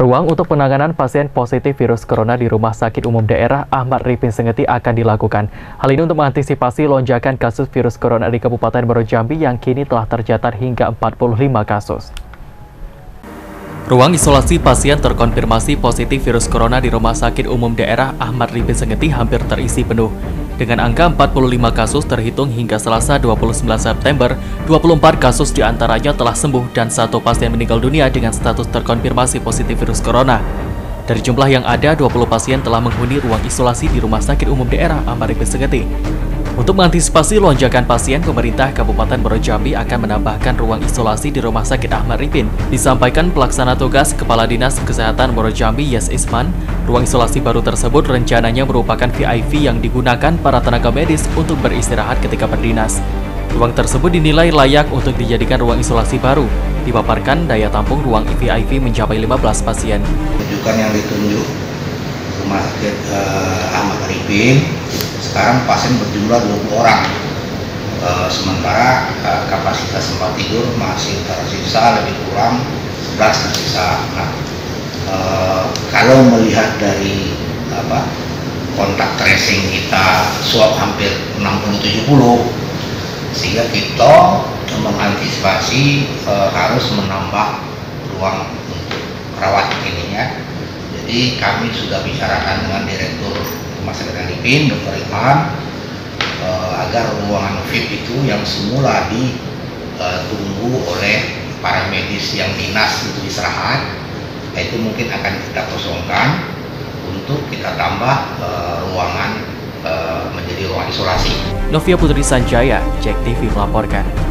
Ruang untuk penanganan pasien positif virus corona di Rumah Sakit Umum Daerah Ahmad Ripin Sengeti akan dilakukan. Hal ini untuk mengantisipasi lonjakan kasus virus corona di Kabupaten Baru Jambi yang kini telah tercatat hingga 45 kasus. Ruang isolasi pasien terkonfirmasi positif virus corona di Rumah Sakit Umum Daerah Ahmad Ripin Sengeti hampir terisi penuh. Dengan angka 45 kasus terhitung hingga Selasa 29 September, 24 kasus di antaranya telah sembuh dan satu pasien meninggal dunia dengan status terkonfirmasi positif virus corona. Dari jumlah yang ada, 20 pasien telah menghuni ruang isolasi di Rumah Sakit Umum Daerah Amaripin Segeti. Untuk mengantisipasi lonjakan pasien, pemerintah Kabupaten Borojambi akan menambahkan ruang isolasi di Rumah Sakit Ahmad Ripin. Disampaikan pelaksana tugas Kepala Dinas Kesehatan Borojambi Yes Isman, ruang isolasi baru tersebut rencananya merupakan VIP yang digunakan para tenaga medis untuk beristirahat ketika berdinas. Ruang tersebut dinilai layak untuk dijadikan ruang isolasi baru. Dipaparkan daya tampung ruang VIP mencapai 15 pasien. Rujukan yang ditunjuk Rumah Sakit uh, Ahmad Ripin sekarang pasien berjumlah 20 orang e, sementara e, kapasitas tempat tidur masih tersisa lebih kurang 11 tersisa nah, e, kalau melihat dari apa kontak tracing kita swab hampir 60-70 sehingga kita mengantisipasi e, harus menambah ruang untuk rawat ininya jadi kami sudah bicarakan dengan Direktur Rumah Sakit Alipin, Dr. Ilham, uh, agar ruangan VIP itu yang semula ditunggu uh, oleh para medis yang dinas itu istirahat, itu mungkin akan kita kosongkan untuk kita tambah uh, ruangan uh, menjadi ruang isolasi. Novia Putri Sanjaya, Cek TV melaporkan.